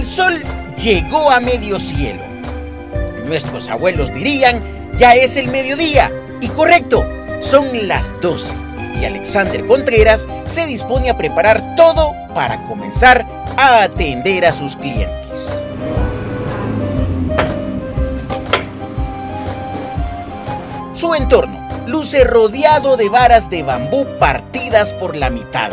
El sol llegó a medio cielo. Nuestros abuelos dirían, ya es el mediodía. Y correcto, son las 12. Y Alexander Contreras se dispone a preparar todo para comenzar a atender a sus clientes. Su entorno luce rodeado de varas de bambú partidas por la mitad,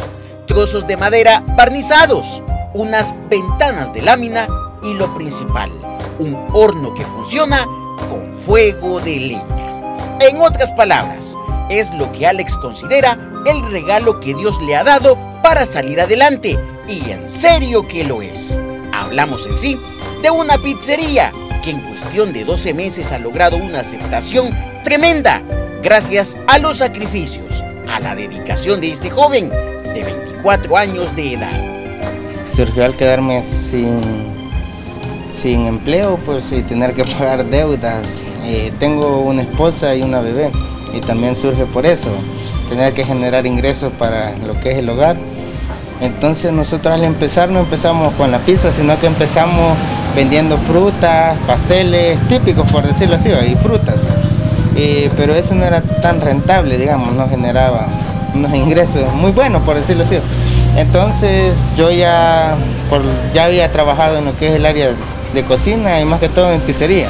trozos de madera barnizados, unas ventanas de lámina y lo principal, un horno que funciona con fuego de leña. En otras palabras, es lo que Alex considera el regalo que Dios le ha dado para salir adelante, y en serio que lo es. Hablamos en sí de una pizzería que en cuestión de 12 meses ha logrado una aceptación tremenda gracias a los sacrificios, a la dedicación de este joven de 24 años de edad. Surgió al quedarme sin, sin empleo, pues y tener que pagar deudas. Eh, tengo una esposa y una bebé y también surge por eso, tener que generar ingresos para lo que es el hogar. Entonces nosotros al empezar no empezamos con la pizza, sino que empezamos vendiendo frutas, pasteles típicos por decirlo así, y frutas. Eh, pero eso no era tan rentable, digamos, no generaba unos ingresos muy buenos, por decirlo así. Entonces yo ya, ya había trabajado en lo que es el área de cocina y más que todo en pizzería.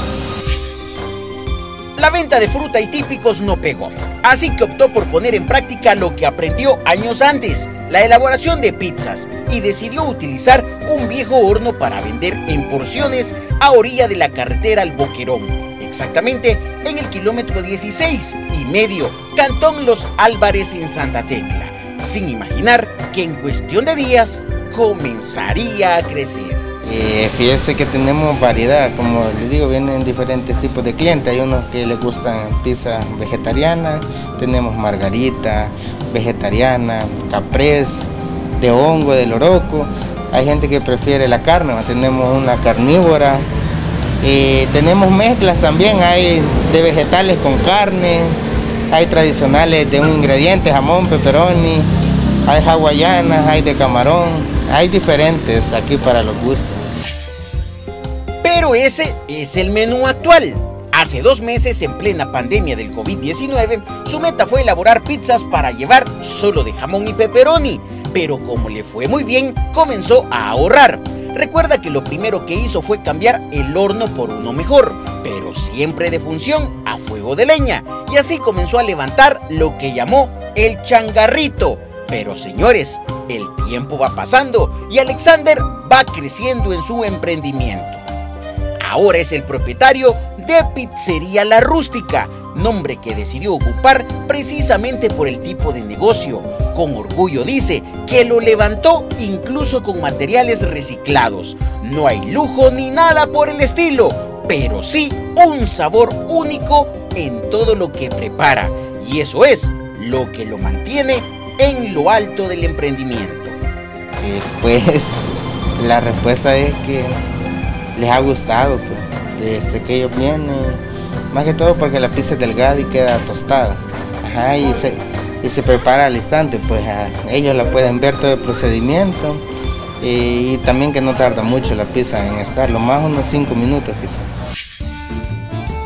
La venta de fruta y típicos no pegó, así que optó por poner en práctica lo que aprendió años antes, la elaboración de pizzas, y decidió utilizar un viejo horno para vender en porciones a orilla de la carretera al Boquerón exactamente en el kilómetro 16 y medio, Cantón Los Álvarez en Santa Tecla, sin imaginar que en cuestión de días comenzaría a crecer. Eh, fíjese que tenemos variedad, como les digo, vienen diferentes tipos de clientes. Hay unos que les gustan pizza vegetariana, tenemos margarita, vegetariana, caprés, de hongo, de loroco. Hay gente que prefiere la carne, tenemos una carnívora, eh, tenemos mezclas también, hay de vegetales con carne, hay tradicionales de un ingrediente, jamón, pepperoni, hay hawaianas, hay de camarón, hay diferentes aquí para los gustos. Pero ese es el menú actual. Hace dos meses, en plena pandemia del COVID-19, su meta fue elaborar pizzas para llevar solo de jamón y pepperoni. Pero como le fue muy bien, comenzó a ahorrar Recuerda que lo primero que hizo fue cambiar el horno por uno mejor, pero siempre de función a fuego de leña, y así comenzó a levantar lo que llamó el changarrito. Pero señores, el tiempo va pasando y Alexander va creciendo en su emprendimiento. Ahora es el propietario de Pizzería La Rústica, nombre que decidió ocupar precisamente por el tipo de negocio con orgullo dice que lo levantó incluso con materiales reciclados. No hay lujo ni nada por el estilo, pero sí un sabor único en todo lo que prepara. Y eso es lo que lo mantiene en lo alto del emprendimiento. Eh, pues la respuesta es que les ha gustado, pues, desde que ellos vienen, más que todo porque la pizza es delgada y queda tostada. Ajá, y se, y se prepara al instante, pues ellos la pueden ver todo el procedimiento y, también que no tarda mucho la pizza en estar, lo más unos 5 minutos quizás.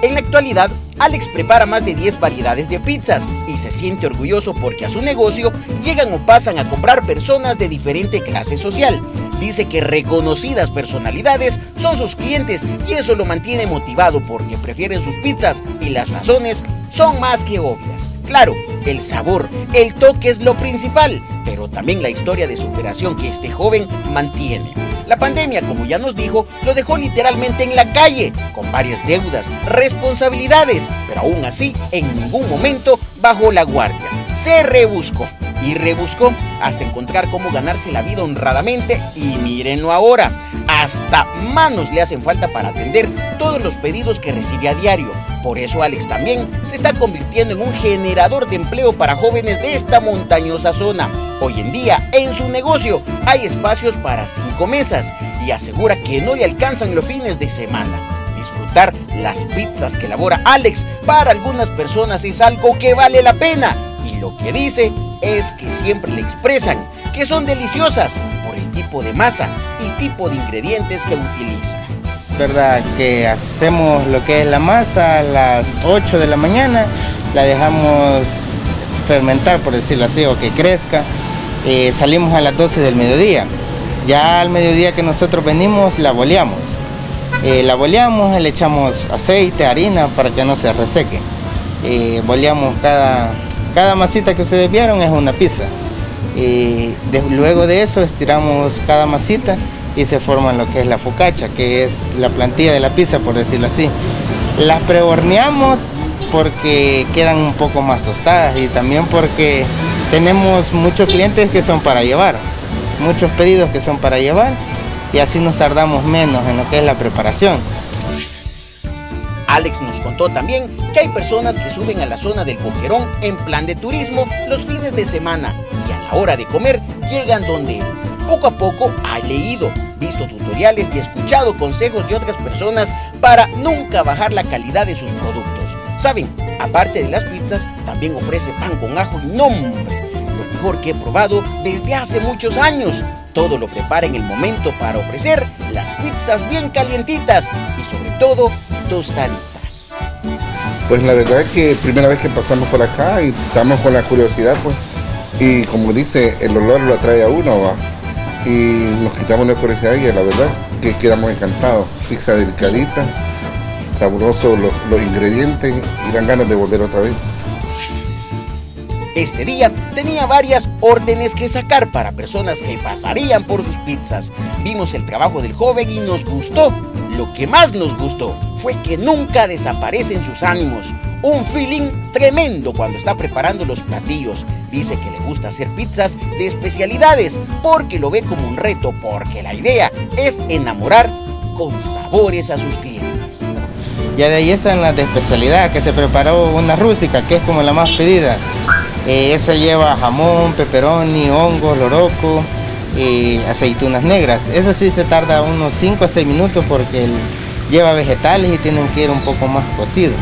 En la actualidad, Alex prepara más de 10 variedades de pizzas y se siente orgulloso porque a su negocio llegan o pasan a comprar personas de diferente clase social. Dice que reconocidas personalidades son sus clientes y eso lo mantiene motivado porque prefieren sus pizzas y las razones son más que obvias. Claro, el sabor, el toque es lo principal, pero también la historia de superación que este joven mantiene. La pandemia, como ya nos dijo, lo dejó literalmente en la calle, con varias deudas, responsabilidades, pero aún así, en ningún momento bajó la guardia. Se rebuscó y rebuscó hasta encontrar cómo ganarse la vida honradamente y mírenlo ahora. Hasta manos le hacen falta para atender todos los pedidos que recibe a diario. Por eso Alex también se está convirtiendo en un generador de empleo para jóvenes de esta montañosa zona. Hoy en día, en su negocio, hay espacios para cinco mesas y asegura que no le alcanzan los fines de semana. Disfrutar las pizzas que elabora Alex para algunas personas es algo que vale la pena y lo que dice es que siempre le expresan que son deliciosas por el tipo de masa y tipo de ingredientes que utiliza. ¿Verdad? Que hacemos lo que es la masa a las 8 de la mañana, la dejamos fermentar, por decirlo así, o que crezca. Eh, salimos a las 12 del mediodía. Ya al mediodía que nosotros venimos, la boleamos. Eh, la boleamos, le echamos aceite, harina para que no se reseque. Eh, cada, cada masita que ustedes vieron es una pizza. Y luego de eso estiramos cada masita y se forma lo que es la focacha, que es la plantilla de la pizza, por decirlo así. Las prehorneamos porque quedan un poco más tostadas y también porque tenemos muchos clientes que son para llevar, muchos pedidos que son para llevar y así nos tardamos menos en lo que es la preparación. Alex nos contó también que hay personas que suben a la zona del Boquerón en plan de turismo los fines de semana y a la hora de comer llegan donde él. Poco a poco ha leído, visto tutoriales y escuchado consejos de otras personas para nunca bajar la calidad de sus productos. Saben, aparte de las pizzas, también ofrece pan con ajo y nombre. Lo mejor que he probado desde hace muchos años. Todo lo prepara en el momento para ofrecer las pizzas bien calientitas y sobre todo tostaditas. Pues la verdad es que primera vez que pasamos por acá y estamos con la curiosidad, pues. Y como dice, el olor lo atrae a uno, va. Y nos quitamos la curiosidad y la verdad que quedamos encantados. Pizza delicadita, sabroso los, los ingredientes y dan ganas de volver otra vez. Este día tenía varias órdenes que sacar para personas que pasarían por sus pizzas. Vimos el trabajo del joven y nos gustó. Lo que más nos gustó fue que nunca desaparecen sus ánimos. Un feeling tremendo cuando está preparando los platillos. Dice que le gusta hacer pizzas de especialidades porque lo ve como un reto, porque la idea es enamorar con sabores a sus clientes. Ya de ahí están las de especialidad, que se preparó una rústica, que es como la más pedida. Eh, esa lleva jamón, peperoni, hongo, loroco aceitunas negras. Esa sí se tarda unos 5 a 6 minutos porque lleva vegetales y tienen que ir un poco más cocido.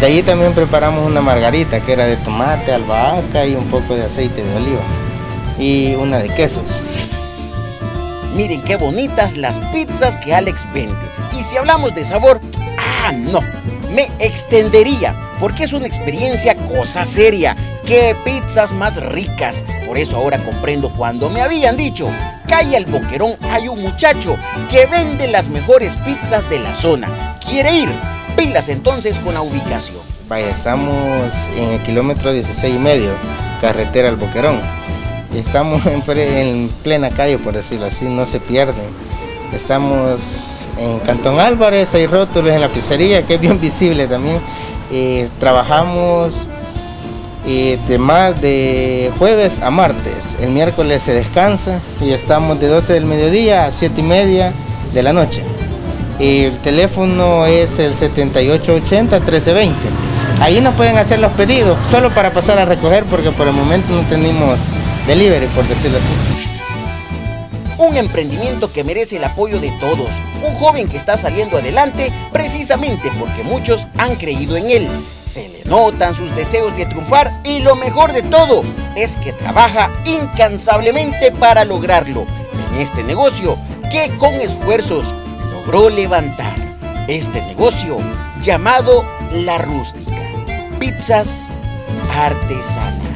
De ahí también preparamos una margarita que era de tomate, albahaca y un poco de aceite de oliva. Y una de quesos. Miren qué bonitas las pizzas que Alex vende. Y si hablamos de sabor, ah, no, me extendería porque es una experiencia cosa seria. ¡Qué pizzas más ricas! Por eso ahora comprendo cuando me habían dicho, calle al Boquerón hay un muchacho que vende las mejores pizzas de la zona. ¿Quiere ir? Pilas entonces con la ubicación. Vaya, estamos en el kilómetro 16 y medio, carretera al Boquerón. Estamos en, en plena calle, por decirlo así, no se pierden. Estamos en Cantón Álvarez, hay rótulos en la pizzería, que es bien visible también. Eh, trabajamos de, mar, de jueves a martes. El miércoles se descansa y estamos de 12 del mediodía a 7 y media de la noche. El teléfono es el 7880-1320. Ahí nos pueden hacer los pedidos, solo para pasar a recoger porque por el momento no tenemos delivery, por decirlo así un emprendimiento que merece el apoyo de todos, un joven que está saliendo adelante precisamente porque muchos han creído en él. Se le notan sus deseos de triunfar y lo mejor de todo es que trabaja incansablemente para lograrlo en este negocio que con esfuerzos logró levantar. Este negocio llamado La Rústica. Pizzas artesanas.